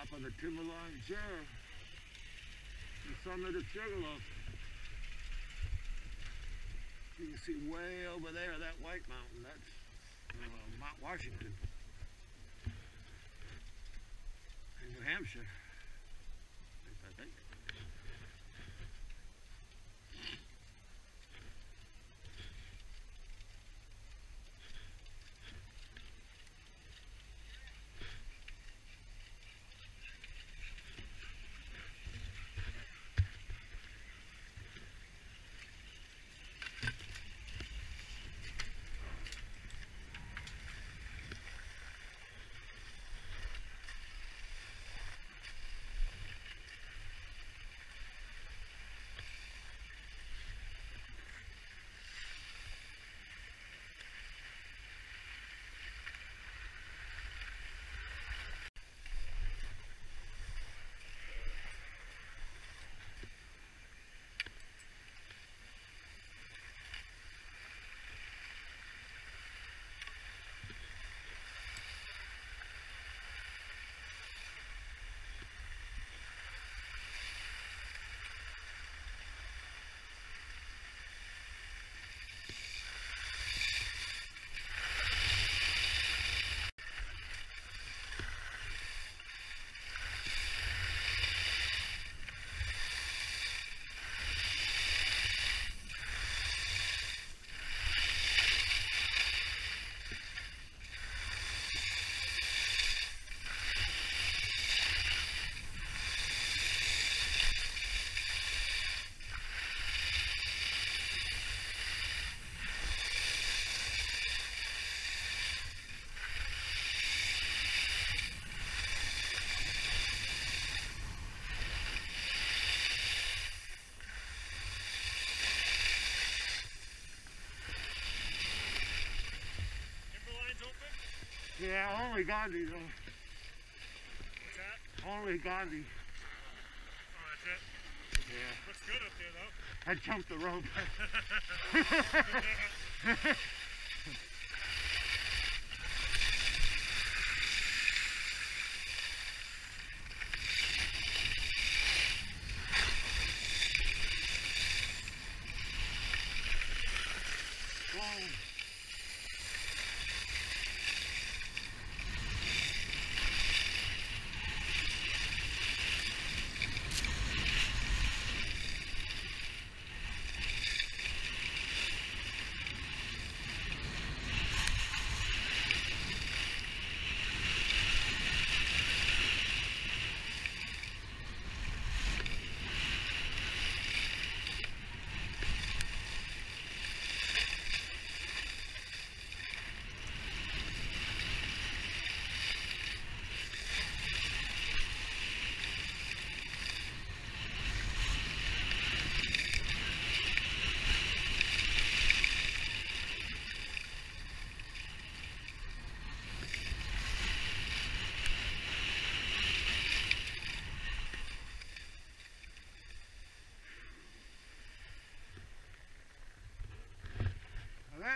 top of the Timberline Chair, the summit of Sugarloaf. You can see way over there, that white mountain, that's uh, Mount Washington. In New Hampshire, Yeah, only Gondi though. What's that? Only Gondi. Oh, that's it. Yeah. Looks good up there though. I jumped the rope.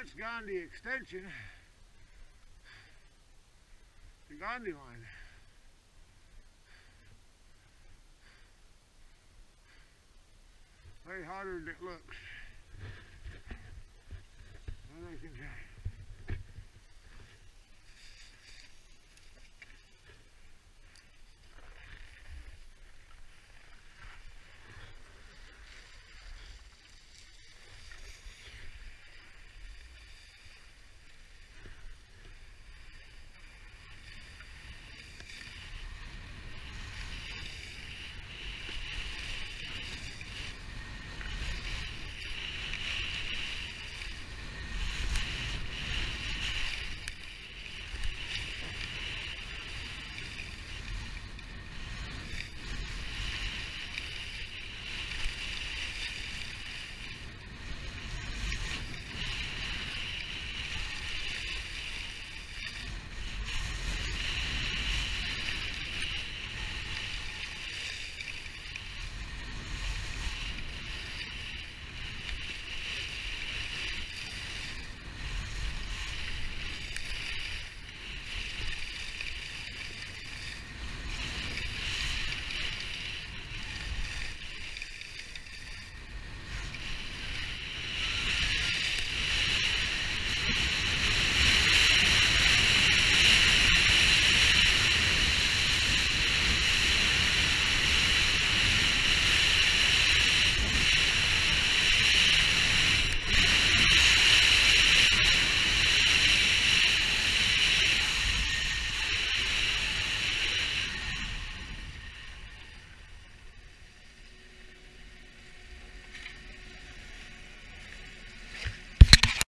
that's Gondi Extension. The Gondi line. Way hotter than it looks. I can try.